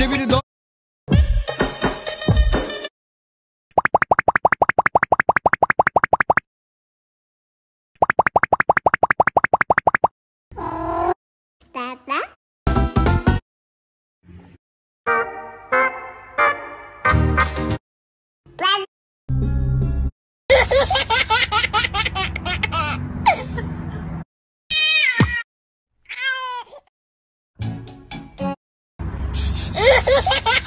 デビルドパパワン Ha ha ha!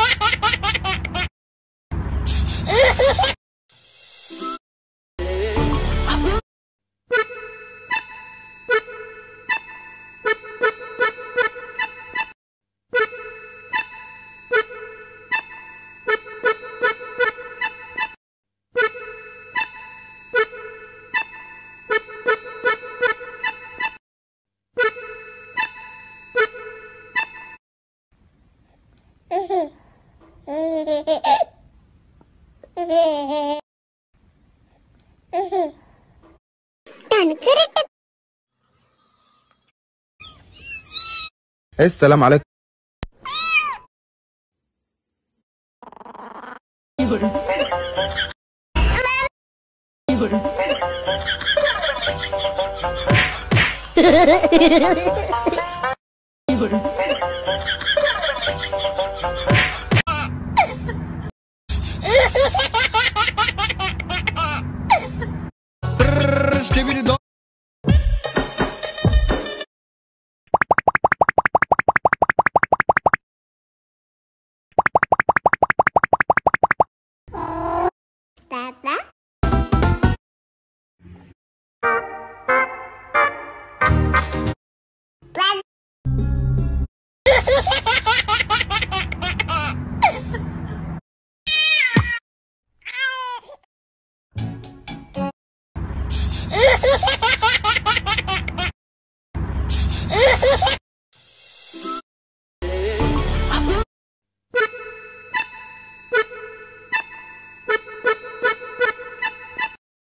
السلام عليكم. Brrr, biri do... Baba?